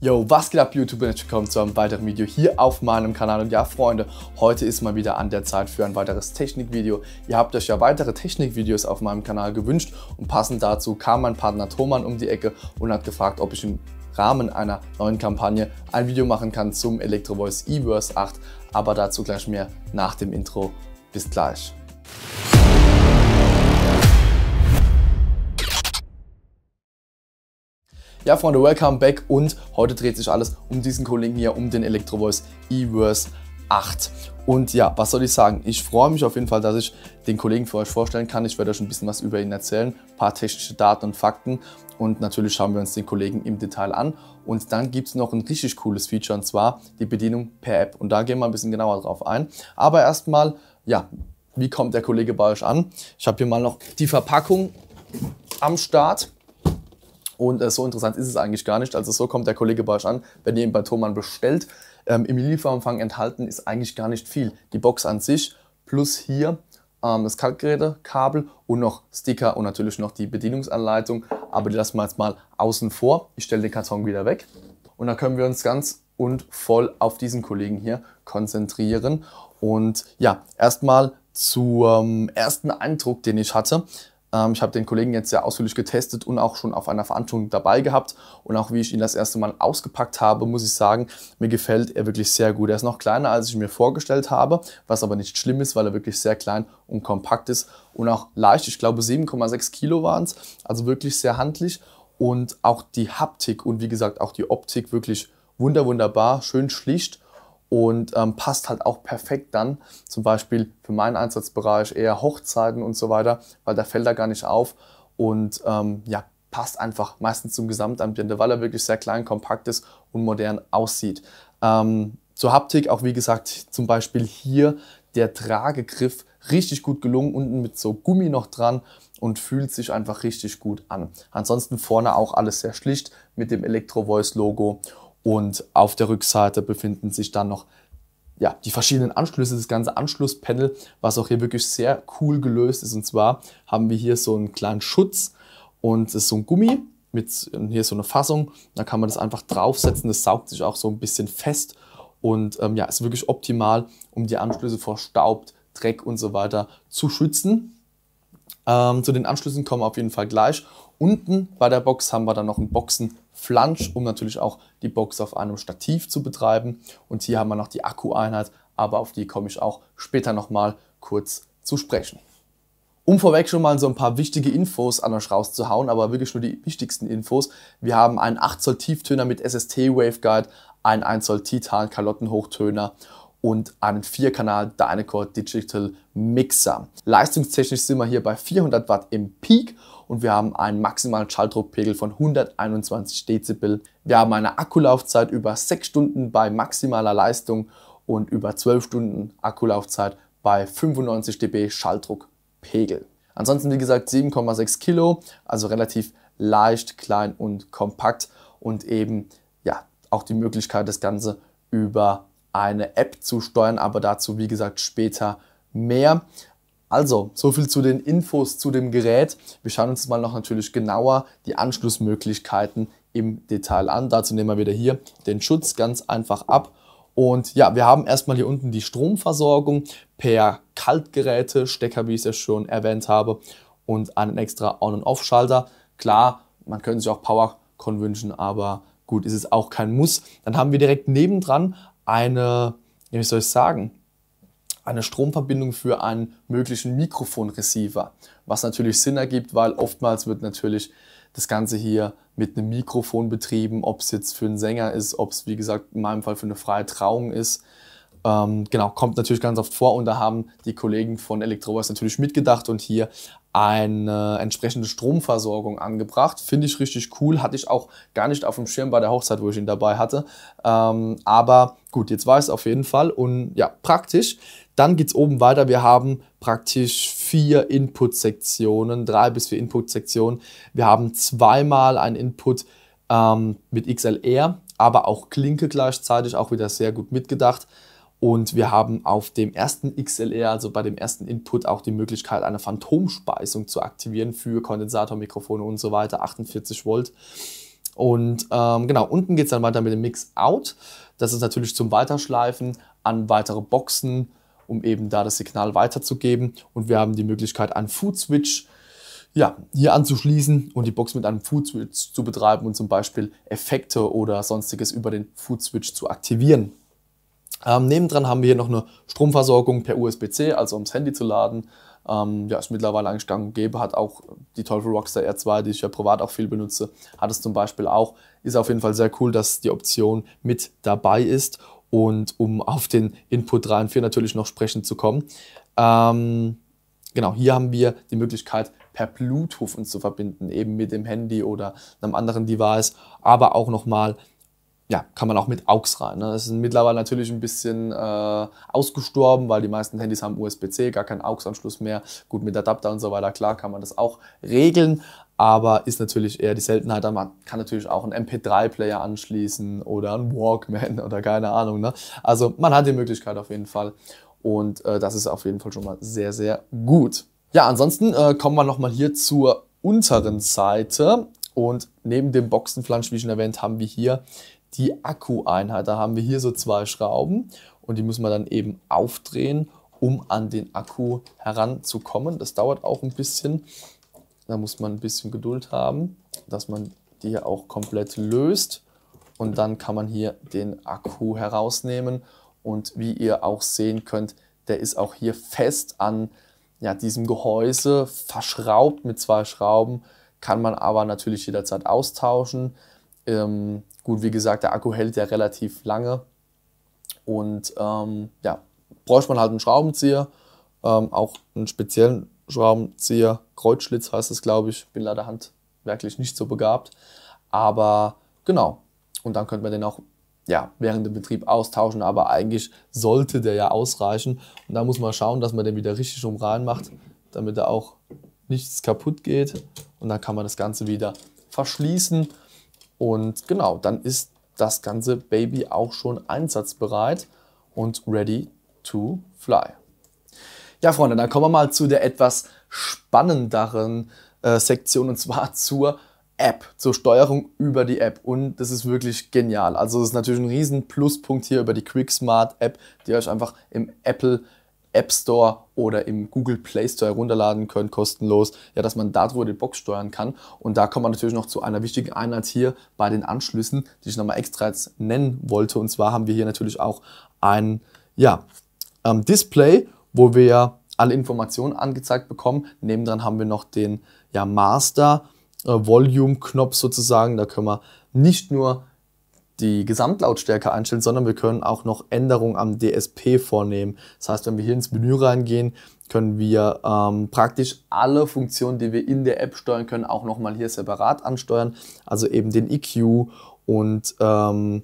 Yo, was geht ab YouTube und willkommen zu einem weiteren Video hier auf meinem Kanal. Und ja Freunde, heute ist mal wieder an der Zeit für ein weiteres Technikvideo. Ihr habt euch ja weitere Technikvideos auf meinem Kanal gewünscht und passend dazu kam mein Partner Thoman um die Ecke und hat gefragt, ob ich im Rahmen einer neuen Kampagne ein Video machen kann zum Electrovoice eVerse 8, aber dazu gleich mehr nach dem Intro. Bis gleich. Ja, Freunde, welcome back und heute dreht sich alles um diesen Kollegen hier, um den Electrovoice eVerse 8. Und ja, was soll ich sagen? Ich freue mich auf jeden Fall, dass ich den Kollegen für euch vorstellen kann. Ich werde euch ein bisschen was über ihn erzählen, ein paar technische Daten und Fakten und natürlich schauen wir uns den Kollegen im Detail an. Und dann gibt es noch ein richtig cooles Feature und zwar die Bedienung per App. Und da gehen wir ein bisschen genauer drauf ein. Aber erstmal, ja, wie kommt der Kollege bei euch an? Ich habe hier mal noch die Verpackung am Start. Und äh, so interessant ist es eigentlich gar nicht. Also so kommt der Kollege euch an, wenn ihr ihn bei Thomann bestellt. Ähm, Im Lieferumfang enthalten ist eigentlich gar nicht viel. Die Box an sich plus hier ähm, das Kaltgerätekabel und noch Sticker und natürlich noch die Bedienungsanleitung. Aber die lassen wir jetzt mal außen vor. Ich stelle den Karton wieder weg. Und dann können wir uns ganz und voll auf diesen Kollegen hier konzentrieren. Und ja, erstmal zum ersten Eindruck, den ich hatte. Ähm, ich habe den Kollegen jetzt sehr ausführlich getestet und auch schon auf einer Veranstaltung dabei gehabt. Und auch wie ich ihn das erste Mal ausgepackt habe, muss ich sagen, mir gefällt er wirklich sehr gut. Er ist noch kleiner, als ich mir vorgestellt habe, was aber nicht schlimm ist, weil er wirklich sehr klein und kompakt ist und auch leicht. Ich glaube 7,6 Kilo waren es, also wirklich sehr handlich. Und auch die Haptik und wie gesagt auch die Optik wirklich wunder wunderbar, schön schlicht und ähm, passt halt auch perfekt dann zum Beispiel für meinen Einsatzbereich eher Hochzeiten und so weiter, weil da fällt er gar nicht auf und ähm, ja, passt einfach meistens zum Gesamtambiente, weil er wirklich sehr klein, kompakt ist und modern aussieht. Ähm, zur Haptik auch wie gesagt zum Beispiel hier der Tragegriff richtig gut gelungen, unten mit so Gummi noch dran und fühlt sich einfach richtig gut an. Ansonsten vorne auch alles sehr schlicht mit dem Electro Voice Logo und auf der Rückseite befinden sich dann noch ja, die verschiedenen Anschlüsse, das ganze Anschlusspanel, was auch hier wirklich sehr cool gelöst ist. Und zwar haben wir hier so einen kleinen Schutz und so ein Gummi mit hier so eine Fassung. Da kann man das einfach draufsetzen. Das saugt sich auch so ein bisschen fest und ähm, ja, ist wirklich optimal, um die Anschlüsse vor Staub, Dreck und so weiter zu schützen. Ähm, zu den Anschlüssen kommen wir auf jeden Fall gleich. Unten bei der Box haben wir dann noch einen Boxenflansch, um natürlich auch die Box auf einem Stativ zu betreiben. Und hier haben wir noch die Akkueinheit, aber auf die komme ich auch später nochmal kurz zu sprechen. Um vorweg schon mal so ein paar wichtige Infos an euch rauszuhauen, aber wirklich nur die wichtigsten Infos. Wir haben einen 8 Zoll Tieftöner mit SST Waveguide, einen 1 Zoll Titan Kalottenhochtöner und einen 4-Kanal Dynacore Digital Mixer. Leistungstechnisch sind wir hier bei 400 Watt im Peak und wir haben einen maximalen Schalldruckpegel von 121 Dezibel. Wir haben eine Akkulaufzeit über 6 Stunden bei maximaler Leistung und über 12 Stunden Akkulaufzeit bei 95 dB Schalldruckpegel. Ansonsten wie gesagt 7,6 Kilo, also relativ leicht, klein und kompakt und eben ja auch die Möglichkeit das Ganze über eine App zu steuern, aber dazu wie gesagt später mehr. Also, so viel zu den Infos zu dem Gerät. Wir schauen uns mal noch natürlich genauer die Anschlussmöglichkeiten im Detail an. Dazu nehmen wir wieder hier den Schutz ganz einfach ab. Und ja, wir haben erstmal hier unten die Stromversorgung per Kaltgeräte, Stecker, wie ich es ja schon erwähnt habe, und einen extra On- und Off-Schalter. Klar, man könnte sich auch Powercon wünschen, aber gut, ist es auch kein Muss. Dann haben wir direkt nebendran eine, wie soll ich sagen, eine Stromverbindung für einen möglichen Mikrofonreceiver, was natürlich Sinn ergibt, weil oftmals wird natürlich das Ganze hier mit einem Mikrofon betrieben, ob es jetzt für einen Sänger ist, ob es wie gesagt in meinem Fall für eine freie Trauung ist. Ähm, genau, kommt natürlich ganz oft vor und da haben die Kollegen von Electrovoice natürlich mitgedacht und hier eine entsprechende Stromversorgung angebracht. Finde ich richtig cool, hatte ich auch gar nicht auf dem Schirm bei der Hochzeit, wo ich ihn dabei hatte. Ähm, aber gut, jetzt weiß es auf jeden Fall und ja, praktisch. Dann geht es oben weiter. Wir haben praktisch vier Input-Sektionen, drei bis vier Input-Sektionen. Wir haben zweimal ein Input ähm, mit XLR, aber auch Klinke gleichzeitig, auch wieder sehr gut mitgedacht. Und wir haben auf dem ersten XLR, also bei dem ersten Input, auch die Möglichkeit, eine Phantomspeisung zu aktivieren für Kondensatormikrofone und so weiter, 48 Volt. Und ähm, genau, unten geht es dann weiter mit dem Mix Out. Das ist natürlich zum Weiterschleifen an weitere Boxen, um eben da das Signal weiterzugeben. Und wir haben die Möglichkeit, einen Food Switch ja, hier anzuschließen und die Box mit einem Food Switch zu betreiben und zum Beispiel Effekte oder sonstiges über den Food Switch zu aktivieren. Ähm, nebendran haben wir hier noch eine Stromversorgung per USB-C, also ums Handy zu laden. Ähm, ja, ist mittlerweile eigentlich gang und gäbe, hat auch die Teufel Rockstar R2, die ich ja privat auch viel benutze, hat es zum Beispiel auch. Ist auf jeden Fall sehr cool, dass die Option mit dabei ist. Und um auf den Input 3 und 4 natürlich noch sprechen zu kommen. Ähm, genau, hier haben wir die Möglichkeit, per Bluetooth uns zu verbinden, eben mit dem Handy oder einem anderen Device, aber auch nochmal ja, kann man auch mit AUX rein. Ne? Das ist mittlerweile natürlich ein bisschen äh, ausgestorben, weil die meisten Handys haben USB-C, gar keinen AUX-Anschluss mehr. Gut, mit Adapter und so weiter, klar kann man das auch regeln, aber ist natürlich eher die Seltenheit. Man kann natürlich auch einen MP3-Player anschließen oder einen Walkman oder keine Ahnung. Ne? Also man hat die Möglichkeit auf jeden Fall und äh, das ist auf jeden Fall schon mal sehr, sehr gut. Ja, ansonsten äh, kommen wir nochmal hier zur unteren Seite und neben dem Boxenflansch, wie schon erwähnt, haben wir hier die Akkueinheit. Da haben wir hier so zwei Schrauben und die müssen wir dann eben aufdrehen, um an den Akku heranzukommen. Das dauert auch ein bisschen. Da muss man ein bisschen Geduld haben, dass man die auch komplett löst. Und dann kann man hier den Akku herausnehmen. Und wie ihr auch sehen könnt, der ist auch hier fest an ja, diesem Gehäuse verschraubt mit zwei Schrauben. Kann man aber natürlich jederzeit austauschen. Ähm, gut, wie gesagt, der Akku hält ja relativ lange und ähm, ja, bräuchte man halt einen Schraubenzieher, ähm, auch einen speziellen Schraubenzieher, Kreuzschlitz heißt es, glaube ich. Bin leider handwerklich nicht so begabt, aber genau. Und dann könnte man den auch ja, während dem Betrieb austauschen, aber eigentlich sollte der ja ausreichen. Und da muss man schauen, dass man den wieder richtig rum rein macht, damit da auch nichts kaputt geht. Und dann kann man das Ganze wieder verschließen. Und genau, dann ist das ganze Baby auch schon einsatzbereit und ready to fly. Ja, Freunde, dann kommen wir mal zu der etwas spannenderen äh, Sektion und zwar zur App, zur Steuerung über die App. Und das ist wirklich genial. Also, das ist natürlich ein riesen Pluspunkt hier über die QuickSmart App, die euch einfach im Apple App Store oder im Google Play Store herunterladen könnt, kostenlos, ja, dass man darüber die Box steuern kann. Und da kommt man natürlich noch zu einer wichtigen Einheit hier bei den Anschlüssen, die ich nochmal extra jetzt nennen wollte. Und zwar haben wir hier natürlich auch ein ja, ähm, Display, wo wir alle Informationen angezeigt bekommen. Nebendran haben wir noch den ja, Master äh, Volume Knopf sozusagen. Da können wir nicht nur die Gesamtlautstärke einstellen, sondern wir können auch noch Änderungen am DSP vornehmen. Das heißt, wenn wir hier ins Menü reingehen, können wir ähm, praktisch alle Funktionen, die wir in der App steuern können, auch nochmal hier separat ansteuern. Also eben den EQ und ähm,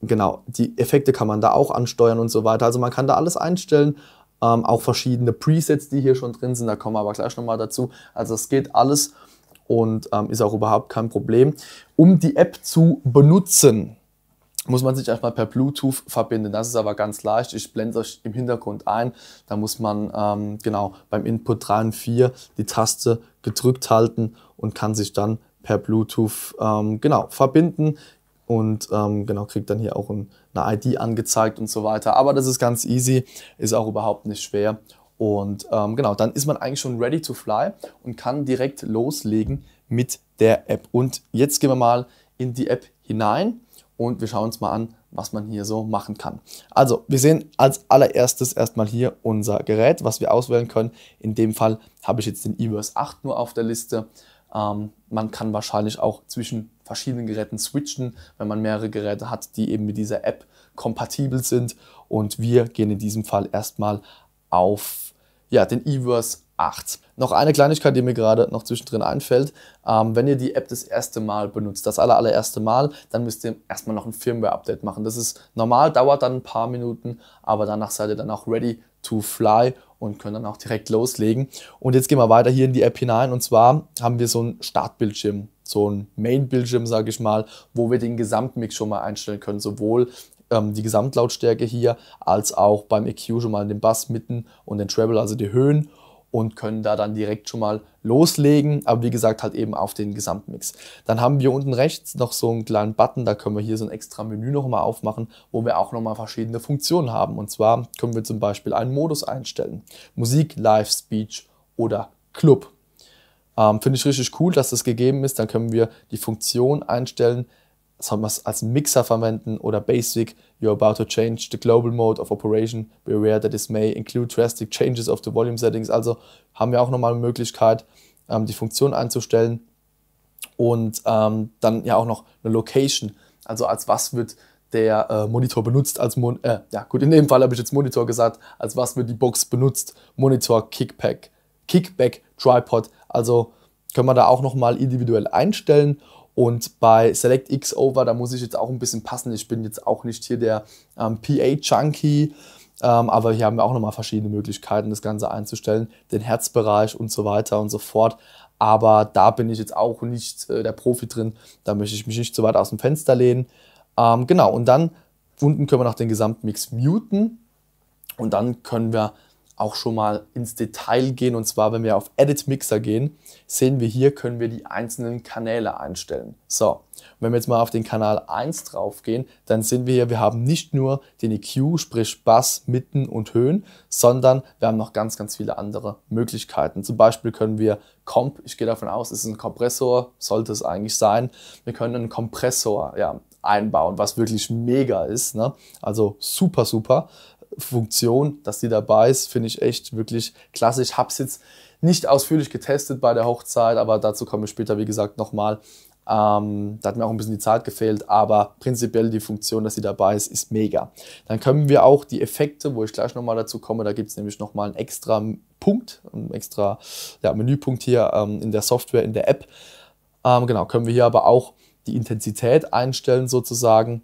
genau, die Effekte kann man da auch ansteuern und so weiter. Also man kann da alles einstellen. Ähm, auch verschiedene Presets, die hier schon drin sind, da kommen wir aber gleich nochmal dazu. Also es geht alles und ähm, ist auch überhaupt kein Problem. Um die App zu benutzen, muss man sich erstmal per Bluetooth verbinden. Das ist aber ganz leicht. Ich blende euch im Hintergrund ein. Da muss man ähm, genau beim Input 3 und 4 die Taste gedrückt halten und kann sich dann per Bluetooth ähm, genau verbinden und ähm, genau kriegt dann hier auch ein, eine ID angezeigt und so weiter. Aber das ist ganz easy, ist auch überhaupt nicht schwer und ähm, genau, dann ist man eigentlich schon ready to fly und kann direkt loslegen mit der App. Und jetzt gehen wir mal in die App hinein und wir schauen uns mal an, was man hier so machen kann. Also, wir sehen als allererstes erstmal hier unser Gerät, was wir auswählen können. In dem Fall habe ich jetzt den eVerse 8 nur auf der Liste. Ähm, man kann wahrscheinlich auch zwischen verschiedenen Geräten switchen, wenn man mehrere Geräte hat, die eben mit dieser App kompatibel sind. Und wir gehen in diesem Fall erstmal auf ja, den eVerse 8. Noch eine Kleinigkeit, die mir gerade noch zwischendrin einfällt. Ähm, wenn ihr die App das erste Mal benutzt, das aller, allererste Mal, dann müsst ihr erstmal noch ein Firmware-Update machen. Das ist normal, dauert dann ein paar Minuten, aber danach seid ihr dann auch ready to fly und können dann auch direkt loslegen. Und jetzt gehen wir weiter hier in die App hinein und zwar haben wir so ein Startbildschirm, so ein Main-Bildschirm, sage ich mal, wo wir den Gesamtmix schon mal einstellen können, sowohl ähm, die Gesamtlautstärke hier, als auch beim EQ schon mal den Bass mitten und den Treble, also die Höhen. und können da dann direkt schon mal loslegen, aber wie gesagt halt eben auf den Gesamtmix. Dann haben wir unten rechts noch so einen kleinen Button, da können wir hier so ein extra Menü nochmal aufmachen, wo wir auch nochmal verschiedene Funktionen haben. Und zwar können wir zum Beispiel einen Modus einstellen. Musik, Live, Speech oder Club. Ähm, Finde ich richtig cool, dass das gegeben ist. Dann können wir die Funktion einstellen, soll man es als Mixer verwenden oder Basic. You're about to change the global mode of operation. Be aware that this may include drastic changes of the volume settings. Also haben wir auch nochmal eine Möglichkeit, ähm, die Funktion einzustellen. Und ähm, dann ja auch noch eine Location. Also als was wird der äh, Monitor benutzt als Mon äh, ja gut, in dem Fall habe ich jetzt Monitor gesagt, als was wird die Box benutzt? Monitor, Kickback, Kickback, Tripod. Also können wir da auch nochmal individuell einstellen und bei Select X Over, da muss ich jetzt auch ein bisschen passen. Ich bin jetzt auch nicht hier der ähm, PA-Junkie, ähm, aber hier haben wir auch nochmal verschiedene Möglichkeiten, das Ganze einzustellen. Den Herzbereich und so weiter und so fort. Aber da bin ich jetzt auch nicht äh, der Profi drin. Da möchte ich mich nicht zu weit aus dem Fenster lehnen. Ähm, genau, und dann unten können wir noch den Gesamtmix muten. Und dann können wir auch schon mal ins Detail gehen. Und zwar, wenn wir auf Edit Mixer gehen, sehen wir hier, können wir die einzelnen Kanäle einstellen. So, wenn wir jetzt mal auf den Kanal 1 drauf gehen, dann sehen wir hier, wir haben nicht nur den EQ, sprich Bass, Mitten und Höhen, sondern wir haben noch ganz, ganz viele andere Möglichkeiten. Zum Beispiel können wir Comp, ich gehe davon aus, es ist ein Kompressor, sollte es eigentlich sein. Wir können einen Kompressor ja, einbauen, was wirklich mega ist. Ne? Also super, super. Funktion, dass die dabei ist, finde ich echt wirklich klasse. Ich habe es jetzt nicht ausführlich getestet bei der Hochzeit, aber dazu komme ich später, wie gesagt, nochmal. Ähm, da hat mir auch ein bisschen die Zeit gefehlt, aber prinzipiell die Funktion, dass sie dabei ist, ist mega. Dann können wir auch die Effekte, wo ich gleich nochmal dazu komme, da gibt es nämlich nochmal einen extra Punkt, einen extra ja, Menüpunkt hier ähm, in der Software, in der App. Ähm, genau, können wir hier aber auch die Intensität einstellen sozusagen.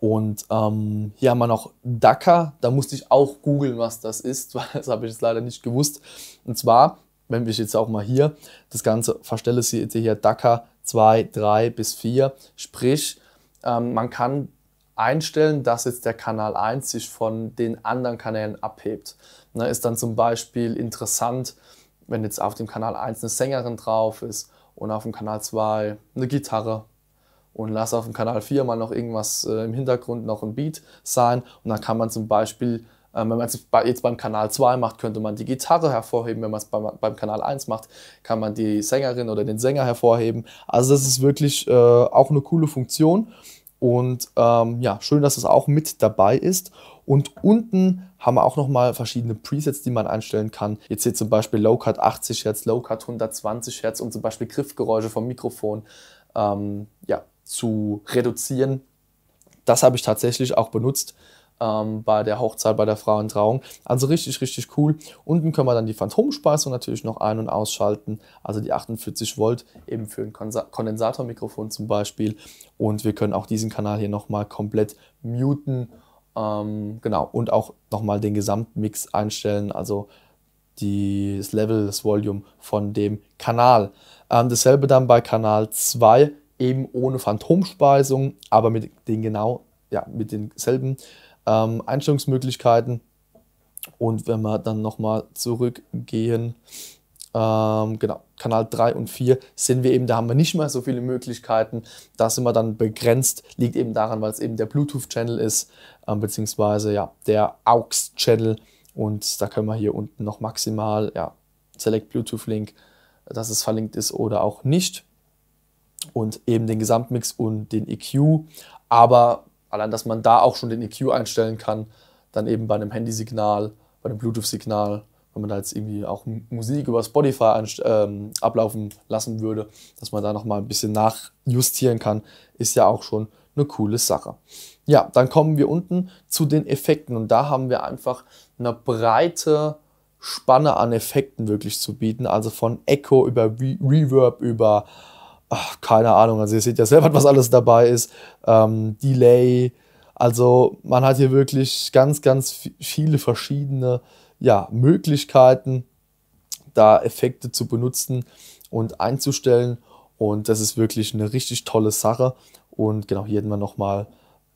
Und ähm, hier haben wir noch DACA. Da musste ich auch googeln, was das ist, weil das habe ich jetzt leider nicht gewusst. Und zwar, wenn ich jetzt auch mal hier das Ganze verstelle, seht ihr hier DACA 2, 3 bis 4. Sprich, ähm, man kann einstellen, dass jetzt der Kanal 1 sich von den anderen Kanälen abhebt. Ne, ist dann zum Beispiel interessant, wenn jetzt auf dem Kanal 1 eine Sängerin drauf ist und auf dem Kanal 2 eine Gitarre und lass auf dem Kanal 4 mal noch irgendwas äh, im Hintergrund, noch ein Beat sein. Und dann kann man zum Beispiel, äh, wenn man es jetzt beim Kanal 2 macht, könnte man die Gitarre hervorheben. Wenn man es beim, beim Kanal 1 macht, kann man die Sängerin oder den Sänger hervorheben. Also das ist wirklich äh, auch eine coole Funktion. Und ähm, ja, schön, dass es auch mit dabei ist. Und unten haben wir auch nochmal verschiedene Presets, die man einstellen kann. Jetzt hier zum Beispiel Low Cut 80 Hertz, Low Cut 120 Hertz und zum Beispiel Griffgeräusche vom Mikrofon. Ähm, ja, zu reduzieren. Das habe ich tatsächlich auch benutzt ähm, bei der Hochzeit, bei der Frauentrauung. Also richtig, richtig cool. Unten können wir dann die Phantomspeisung natürlich noch ein- und ausschalten. Also die 48 Volt eben für ein Kondensatormikrofon zum Beispiel. Und wir können auch diesen Kanal hier nochmal komplett muten. Ähm, genau. Und auch nochmal den Gesamtmix einstellen. Also das Level, das Volume von dem Kanal. Ähm, dasselbe dann bei Kanal 2 eben ohne Phantomspeisung, aber mit den genau, ja, mit denselben ähm, Einstellungsmöglichkeiten. Und wenn wir dann nochmal zurückgehen, ähm, genau, Kanal 3 und 4 sind wir eben, da haben wir nicht mehr so viele Möglichkeiten. Da sind wir dann begrenzt, liegt eben daran, weil es eben der Bluetooth-Channel ist, ähm, beziehungsweise ja, der AUX-Channel. Und da können wir hier unten noch maximal, ja, Select Bluetooth Link, dass es verlinkt ist oder auch nicht und eben den Gesamtmix und den EQ. Aber allein, dass man da auch schon den EQ einstellen kann, dann eben bei einem Handysignal, bei einem Bluetooth-Signal, wenn man da jetzt irgendwie auch Musik über Spotify ähm, ablaufen lassen würde, dass man da nochmal ein bisschen nachjustieren kann, ist ja auch schon eine coole Sache. Ja, dann kommen wir unten zu den Effekten und da haben wir einfach eine breite Spanne an Effekten wirklich zu bieten, also von Echo über Re Reverb, über ach, keine Ahnung, also ihr seht ja selber, was alles dabei ist. Ähm, Delay. Also man hat hier wirklich ganz, ganz viele verschiedene ja, Möglichkeiten, da Effekte zu benutzen und einzustellen. Und das ist wirklich eine richtig tolle Sache. Und genau hier hätten wir nochmal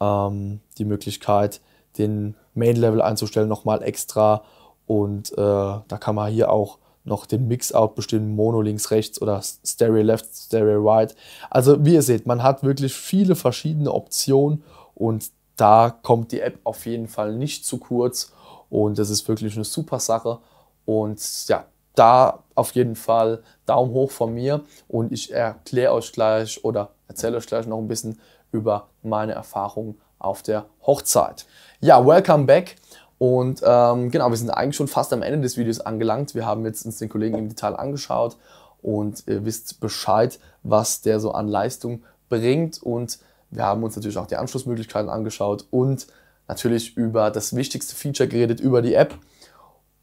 ähm, die Möglichkeit, den Main-Level einzustellen, nochmal extra Und äh, da kann man hier auch noch den Mix-Out bestimmen, Mono links, rechts oder Stereo left, Stereo right. Also wie ihr seht, man hat wirklich viele verschiedene Optionen und da kommt die App auf jeden Fall nicht zu kurz und das ist wirklich eine super Sache. Und ja, da auf jeden Fall Daumen hoch von mir und ich erkläre euch gleich oder erzähle euch gleich noch ein bisschen über meine Erfahrungen auf der Hochzeit. Ja, welcome back. Und ähm, genau, wir sind eigentlich schon fast am Ende des Videos angelangt. Wir haben jetzt uns den Kollegen im Detail angeschaut und ihr wisst Bescheid, was der so an Leistung bringt. Und wir haben uns natürlich auch die Anschlussmöglichkeiten angeschaut und natürlich über das wichtigste Feature geredet, über die App.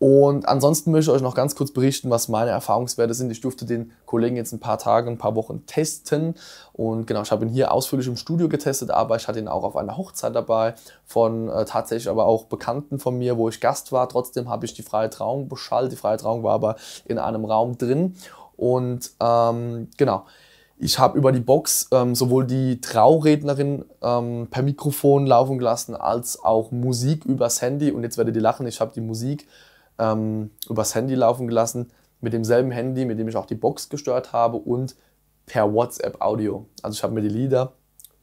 Und ansonsten möchte ich euch noch ganz kurz berichten, was meine Erfahrungswerte sind. Ich durfte den Kollegen jetzt ein paar Tage, ein paar Wochen testen. Und genau, ich habe ihn hier ausführlich im Studio getestet, aber ich hatte ihn auch auf einer Hochzeit dabei von äh, tatsächlich aber auch Bekannten von mir, wo ich Gast war. Trotzdem habe ich die freie Trauung beschallt. Die freie Trauung war aber in einem Raum drin. Und ähm, genau, ich habe über die Box ähm, sowohl die Traurednerin ähm, per Mikrofon laufen gelassen, als auch Musik übers Handy. Und jetzt werdet ihr lachen, ich habe die Musik ähm, übers Handy laufen gelassen, mit demselben Handy, mit dem ich auch die Box gestört habe und per WhatsApp Audio. Also ich habe mir die Lieder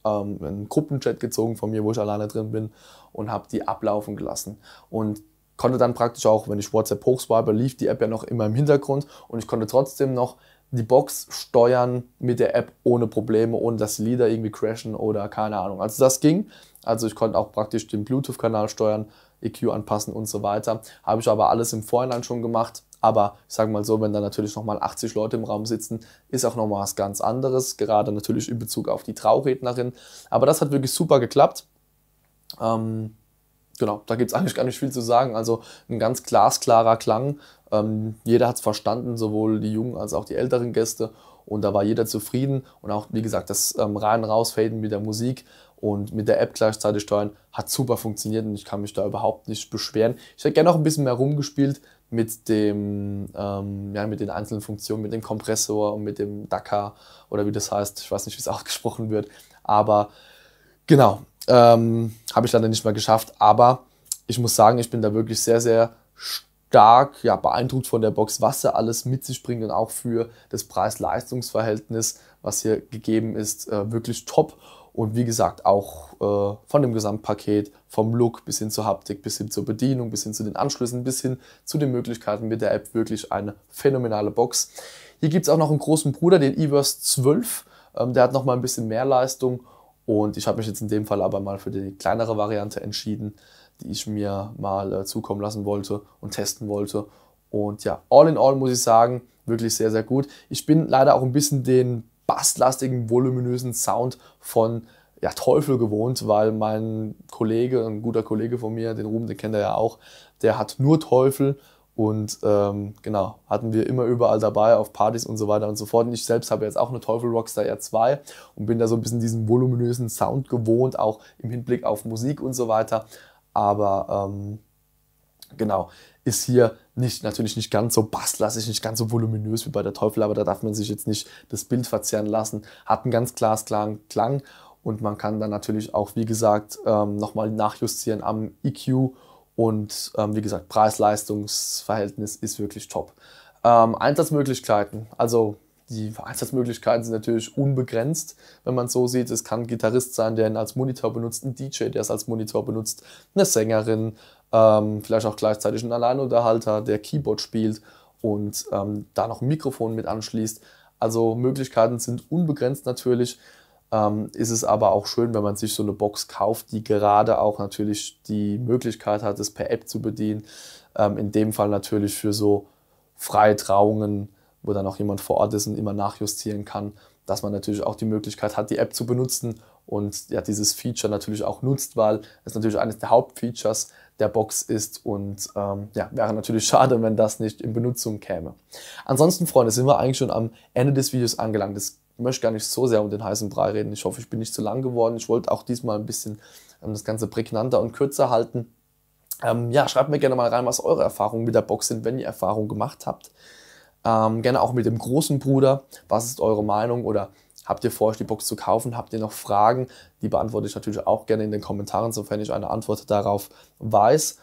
ähm, einen Gruppenchat gezogen von mir, wo ich alleine drin bin und habe die ablaufen gelassen. Und konnte dann praktisch auch, wenn ich WhatsApp hochswipe, lief die App ja noch immer im Hintergrund und ich konnte trotzdem noch die Box steuern mit der App ohne Probleme, ohne dass die Lieder irgendwie crashen oder keine Ahnung. Also das ging. Also ich konnte auch praktisch den Bluetooth-Kanal steuern, EQ anpassen und so weiter. Habe ich aber alles im Vorhinein schon gemacht. Aber ich sage mal so, wenn da natürlich nochmal 80 Leute im Raum sitzen, ist auch nochmal was ganz anderes. Gerade natürlich in Bezug auf die Traurednerin. Aber das hat wirklich super geklappt. Ähm, genau, da gibt es eigentlich gar nicht viel zu sagen. Also ein ganz glasklarer Klang. Ähm, jeder hat es verstanden, sowohl die jungen als auch die älteren Gäste. Und da war jeder zufrieden. Und auch, wie gesagt, das ähm, Rein-Rausfaden mit der Musik und mit der App gleichzeitig steuern hat super funktioniert und ich kann mich da überhaupt nicht beschweren. Ich hätte gerne noch ein bisschen mehr rumgespielt mit dem, ähm, ja, mit den einzelnen Funktionen, mit dem Kompressor und mit dem Dakar oder wie das heißt. Ich weiß nicht, wie es ausgesprochen wird. Aber genau, ähm, habe ich leider nicht mehr geschafft. Aber ich muss sagen, ich bin da wirklich sehr, sehr stark ja, beeindruckt von der Box, was er alles mit sich bringt und auch für das Preis-Leistungs-Verhältnis, was hier gegeben ist, äh, wirklich top. Und wie gesagt, auch äh, von dem Gesamtpaket, vom Look bis hin zur Haptik, bis hin zur Bedienung, bis hin zu den Anschlüssen, bis hin zu den Möglichkeiten mit der App wirklich eine phänomenale Box. Hier gibt es auch noch einen großen Bruder, den Everse 12. Ähm, der hat noch mal ein bisschen mehr Leistung. Und ich habe mich jetzt in dem Fall aber mal für die kleinere Variante entschieden, die ich mir mal äh, zukommen lassen wollte und testen wollte. Und ja, all in all muss ich sagen, wirklich sehr, sehr gut. Ich bin leider auch ein bisschen den basslastigen, voluminösen Sound von ja, Teufel gewohnt, weil mein Kollege, ein guter Kollege von mir, den Ruben, den kennt er ja auch, der hat nur Teufel und ähm, genau, hatten wir immer überall dabei auf Partys und so weiter und so fort. Und ich selbst habe jetzt auch eine Teufel Rockstar R2 und bin da so ein bisschen diesen voluminösen Sound gewohnt, auch im Hinblick auf Musik und so weiter. Aber ähm, genau, ist hier nicht, natürlich nicht ganz so basslastig, nicht ganz so voluminös wie bei der Teufel, aber da darf man sich jetzt nicht das Bild verzerren lassen. Hat einen ganz glasklaren Klang und man kann dann natürlich auch, wie gesagt, ähm, nochmal nachjustieren am EQ und ähm, wie gesagt, Preis-Leistungs-Verhältnis ist wirklich top. Ähm, Einsatzmöglichkeiten, also die Einsatzmöglichkeiten sind natürlich unbegrenzt, wenn man es so sieht. Es kann ein Gitarrist sein, der ihn als Monitor benutzt, ein DJ, der es als Monitor benutzt, eine Sängerin, ähm, vielleicht auch gleichzeitig ein Alleinunterhalter, der Keyboard spielt und ähm, da noch ein Mikrofon mit anschließt. Also Möglichkeiten sind unbegrenzt natürlich. Ähm, ist es aber auch schön, wenn man sich so eine Box kauft, die gerade auch natürlich die Möglichkeit hat, es per App zu bedienen. Ähm, in dem Fall natürlich für so freie Trauungen, wo dann auch jemand vor Ort ist und immer nachjustieren kann, dass man natürlich auch die Möglichkeit hat, die App zu benutzen und ja, dieses Feature natürlich auch nutzt, weil es natürlich eines der Hauptfeatures der Box ist und ähm, ja, wäre natürlich schade, wenn das nicht in Benutzung käme. Ansonsten, Freunde, sind wir eigentlich schon am Ende des Videos angelangt. Ich möchte gar nicht so sehr um den heißen Brei reden. Ich hoffe, ich bin nicht zu lang geworden. Ich wollte auch diesmal ein bisschen ähm, das Ganze prägnanter und kürzer halten. Ähm, ja, schreibt mir gerne mal rein, was eure Erfahrungen mit der Box sind, wenn ihr Erfahrungen gemacht habt. Ähm, gerne auch mit dem großen Bruder. Was ist eure Meinung oder Habt ihr vor, euch die Box zu kaufen? Habt ihr noch Fragen? Die beantworte ich natürlich auch gerne in den Kommentaren, sofern ich eine Antwort darauf weiß.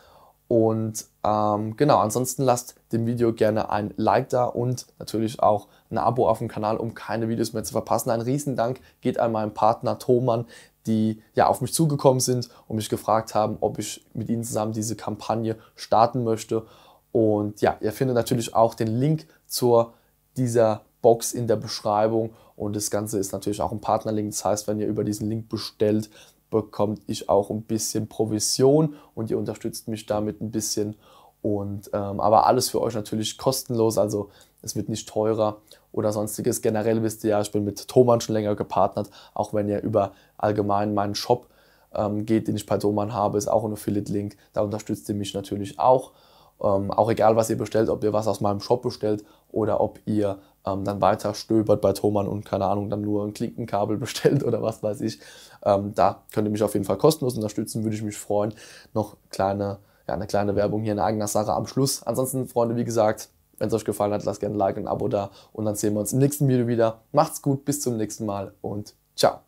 Und ähm, genau, ansonsten lasst dem Video gerne ein Like da und natürlich auch ein Abo auf dem Kanal, um keine Videos mehr zu verpassen. Ein Riesendank geht an meinen Partner Thomann, die ja auf mich zugekommen sind und mich gefragt haben, ob ich mit ihnen zusammen diese Kampagne starten möchte. Und ja, ihr findet natürlich auch den Link zur dieser Box in der Beschreibung und das Ganze ist natürlich auch ein Partnerlink. Das heißt, wenn ihr über diesen Link bestellt, bekommt ich auch ein bisschen Provision und ihr unterstützt mich damit ein bisschen. Und ähm, aber alles für euch natürlich kostenlos, also es wird nicht teurer oder sonstiges. Generell wisst ihr ja, ich bin mit Thomann schon länger gepartnert, auch wenn ihr über allgemein meinen Shop ähm, geht, den ich bei Thomann habe, ist auch ein Affiliate-Link. Da unterstützt ihr mich natürlich auch. Ähm, auch egal, was ihr bestellt, ob ihr was aus meinem Shop bestellt oder ob ihr ähm, dann weiter stöbert bei Thomann und keine Ahnung, dann nur ein Klinkenkabel bestellt oder was weiß ich. Ähm, da könnt ihr mich auf jeden Fall kostenlos unterstützen, würde ich mich freuen. Noch kleine, ja, eine kleine Werbung hier in eigener Sache am Schluss. Ansonsten, Freunde, wie gesagt, wenn es euch gefallen hat, lasst gerne ein Like und ein Abo da und dann sehen wir uns im nächsten Video wieder. Macht's gut, bis zum nächsten Mal und ciao.